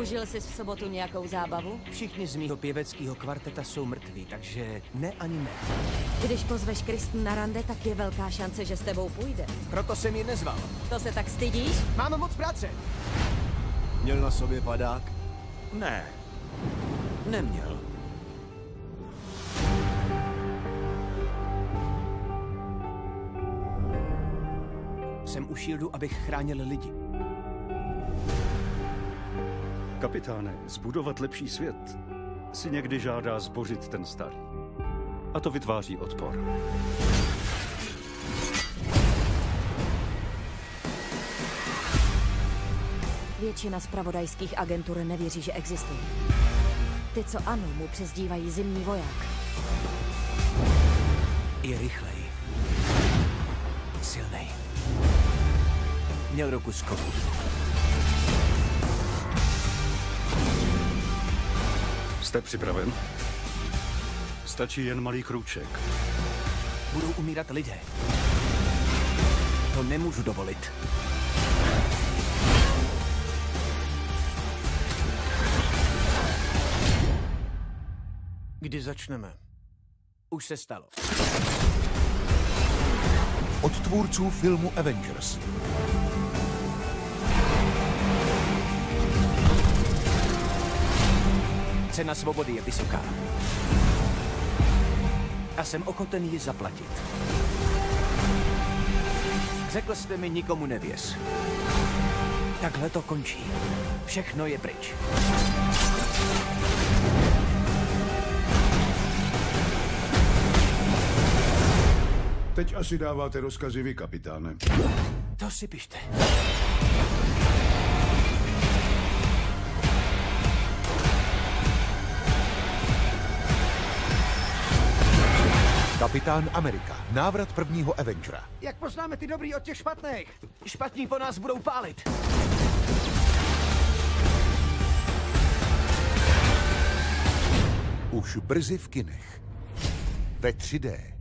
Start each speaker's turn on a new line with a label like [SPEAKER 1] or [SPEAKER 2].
[SPEAKER 1] Užil jsi v sobotu nějakou zábavu?
[SPEAKER 2] Všichni z mýho pěveckého kvarteta jsou mrtví, takže ne ani ne.
[SPEAKER 1] Když pozveš Kristen na rande, tak je velká šance, že s tebou půjde.
[SPEAKER 2] Proto jsem ji nezval.
[SPEAKER 1] To se tak stydíš?
[SPEAKER 2] Mám moc práce.
[SPEAKER 3] Měl na sobě padák?
[SPEAKER 4] Ne, neměl.
[SPEAKER 2] Jsem u Shieldu, abych chránil lidi.
[SPEAKER 5] Kapitáne, zbudovat lepší svět si někdy žádá zbořit ten starý. A to vytváří odpor.
[SPEAKER 1] Většina zpravodajských agentur nevěří, že existuje. Ty, co ano, mu přezdívají zimní voják.
[SPEAKER 2] Je rychlej. Silnej. Měl ruku skoku.
[SPEAKER 5] Jste připraven? Stačí jen malý krůček.
[SPEAKER 2] Budou umírat lidé. To nemůžu dovolit.
[SPEAKER 3] Kdy začneme?
[SPEAKER 2] Už se stalo.
[SPEAKER 6] Od tvůrců filmu Avengers.
[SPEAKER 2] Cena svobody je vysoká. A jsem ochoten ji zaplatit. Řekl jste mi, nikomu nevěř. Takhle to končí. Všechno je pryč.
[SPEAKER 7] Teď asi dáváte rozkazy vy, kapitáne.
[SPEAKER 2] To si pište.
[SPEAKER 6] Kapitán Amerika. Návrat prvního Avengera.
[SPEAKER 2] Jak poznáme ty dobrý od těch špatných? Špatní po nás budou pálit.
[SPEAKER 6] Už brzy v kinech. Ve 3D.